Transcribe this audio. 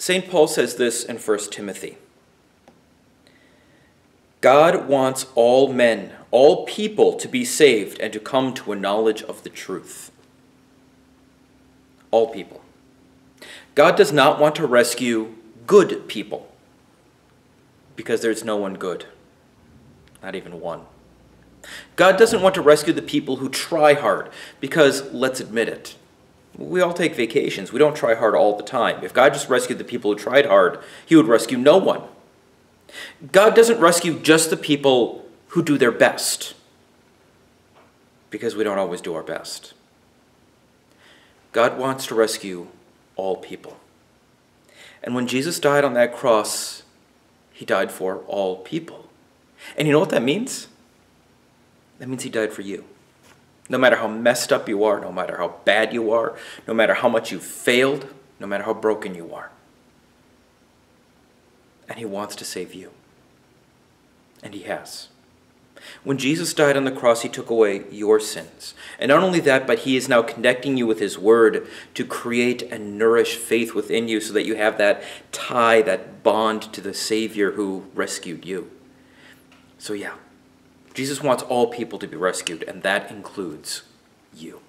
St. Paul says this in 1 Timothy God wants all men, all people to be saved and to come to a knowledge of the truth. All people. God does not want to rescue good people because there's no one good, not even one. God doesn't want to rescue the people who try hard because, let's admit it, we all take vacations. We don't try hard all the time. If God just rescued the people who tried hard, He would rescue no one. God doesn't rescue just the people who do their best because we don't always do our best. God wants to rescue all people. And when Jesus died on that cross, He died for all people. And you know what that means? That means He died for you. No matter how messed up you are, no matter how bad you are, no matter how much you've failed, no matter how broken you are. And He wants to save you. And He has. When Jesus died on the cross, He took away your sins. And not only that, but He is now connecting you with His Word to create and nourish faith within you so that you have that tie, that bond to the Savior who rescued you. So, yeah, Jesus wants all people to be rescued, and that includes you.